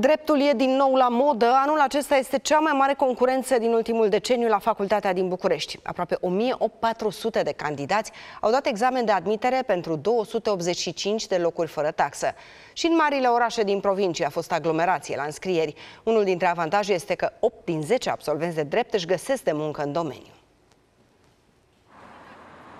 Dreptul e din nou la modă. Anul acesta este cea mai mare concurență din ultimul deceniu la facultatea din București. Aproape 1400 de candidați au dat examen de admitere pentru 285 de locuri fără taxă. Și în marile orașe din provincie a fost aglomerație la înscrieri. Unul dintre avantaje este că 8 din 10 absolvenți de drept își găsesc de muncă în domeniu.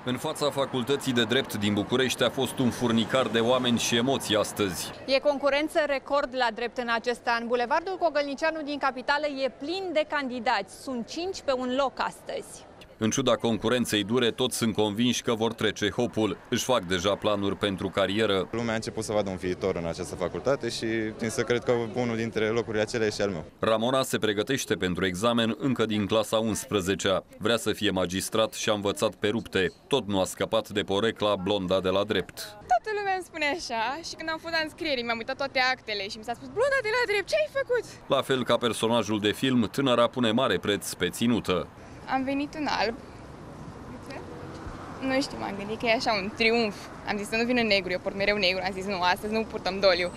În fața facultății de drept din București a fost un furnicar de oameni și emoții astăzi. E concurență record la drept în acest an. Bulevardul Cogălnicianu din capitală e plin de candidați. Sunt cinci pe un loc astăzi. În ciuda concurenței dure, toți sunt convinși că vor trece hopul. Își fac deja planuri pentru carieră. Lumea a început să vadă un viitor în această facultate și tin să cred că unul dintre locurile acelea e și al meu. Ramona se pregătește pentru examen încă din clasa 11-a. Vrea să fie magistrat și a învățat pe rupte. Tot nu a scăpat de porecla blonda de la drept. Toată lumea îmi spune așa și când am fost la înscrieri mi-am uitat toate actele și mi s-a spus Blonda de la drept, ce ai făcut? La fel ca personajul de film, tânăra pune mare preț pe ținută. Am venit în alb. Nu știu, m-am gândit că e așa un triumf. Am zis să nu vină negru, eu port mereu negru. Am zis nu, astăzi nu purtăm doliu.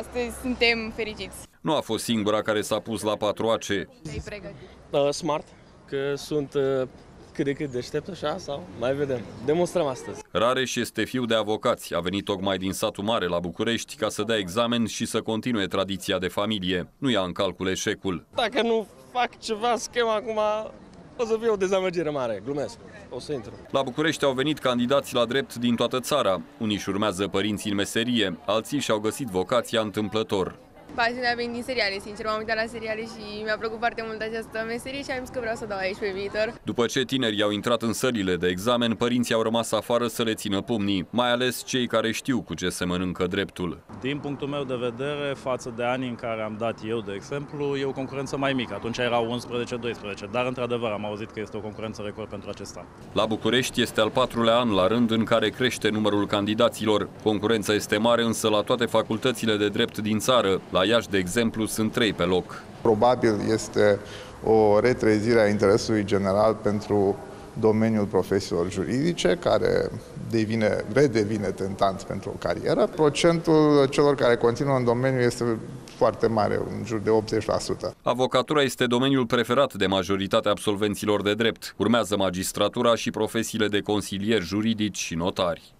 Astăzi suntem fericiți. Nu a fost singura care s-a pus la patroace. Te-ai pregătit? Uh, smart, că sunt uh, cât de cât deștept așa sau mai vedem. Demonstrăm astăzi. Rareș este fiu de avocați. A venit tocmai din satul mare la București ca să dea examen și să continue tradiția de familie. Nu ia în calcul eșecul. Dacă nu fac ceva schema acum, o să fie o dezamăgire mare, glumesc. O să intru. La București au venit candidați la drept din toată țara. Uniși își urmează părinții în meserie, alții și-au găsit vocația întâmplător. Pasiunea vine din seriale, sincer, m-am uitat la seriale și mi-a plăcut foarte mult această meserie și am zis că vreau să dau aici pe viitor. După ce tinerii au intrat în sălile de examen, părinții au rămas afară să le țină pumnii, mai ales cei care știu cu ce se mănâncă dreptul. Din punctul meu de vedere, față de anii în care am dat eu, de exemplu, e o concurență mai mică. Atunci era 11-12, dar într-adevăr am auzit că este o concurență record pentru acest an. La București este al patrulea an la rând în care crește numărul candidaților. Concurența este mare însă la toate facultățile de drept din țară. La Iași, de exemplu, sunt trei pe loc. Probabil este o retrezire a interesului general pentru domeniul profesiilor juridice, care devine, redevine tentant pentru o carieră. Procentul celor care continuă în domeniu este foarte mare, în jur de 80%. Avocatura este domeniul preferat de majoritatea absolvenților de drept. Urmează magistratura și profesiile de consilieri juridici și notari.